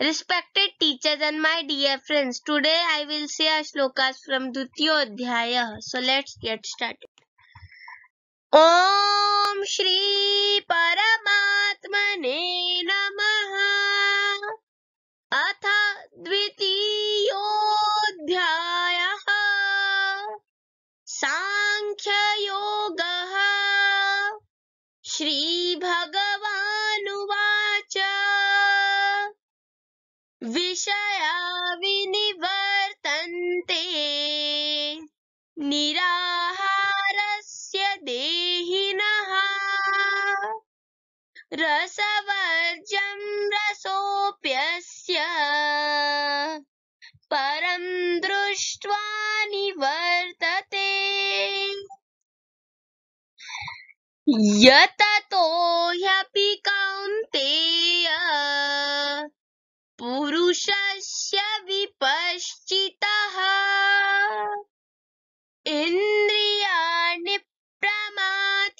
Respected teachers and my dear friends, today I will share shlokas from Dutiyodhyaya. So let's get started. Om Shri Parama विषया विनिवर्तन्ते निराहारस्य देहिनः। रसवर्जं रसोऽप्यस्य। परं दृष्ट्वा निवर्तते। यततो ह्यपि कौन्तेय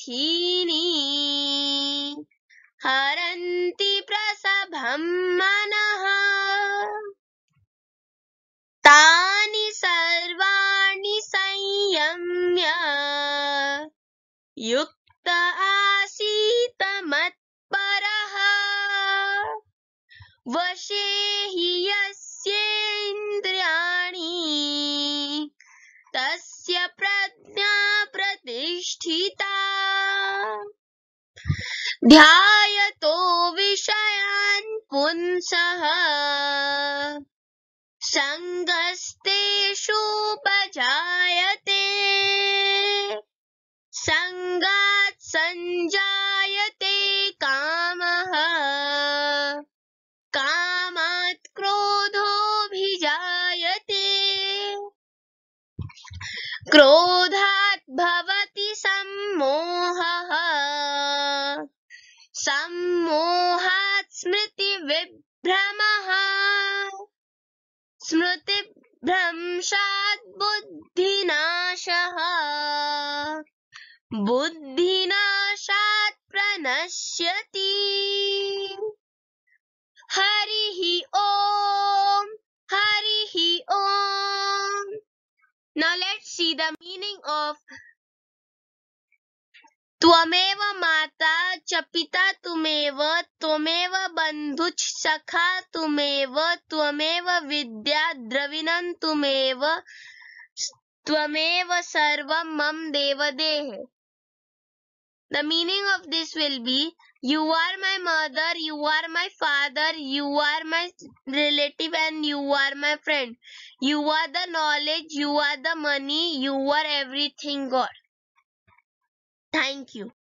प्रमाथीनि हरन्ति प्रसभं मनः। तानि सर्वाणि संयम्य। युक्त आसीत मत्परः। वशे हि यस्येन्द्रियाणि। तस्य प्रज्ञा प्रतिष्ठिता। ध्यायतो विषयान् पुंसः। सङ्गस्तेषुपजायते सङ्गात् सञ्जायते कामः। कामात् क्रोधोऽभिजायते क्रोधात् भवति सम्मोहः। सम्मोहात् स्मृतिविभ्रमः। स्मृतिभ्रंशात् बुद्धिनाशः। बुद्धिनाशात् प्रणश्यति। हरिः ॐ हरिः ॐ Now let's see the meaning of त्वमेव माता च पिता तुमेव, त्वमेव बंधु सखा तुमेव, त्वमेव विद्या द्रविणं तुमेव, त्वमेव सर्वं मम देवदेह। The meaning of this will be you are my mother you are my father you are my relative and you are my friend you are the knowledge you are the money you are everything God Thank you.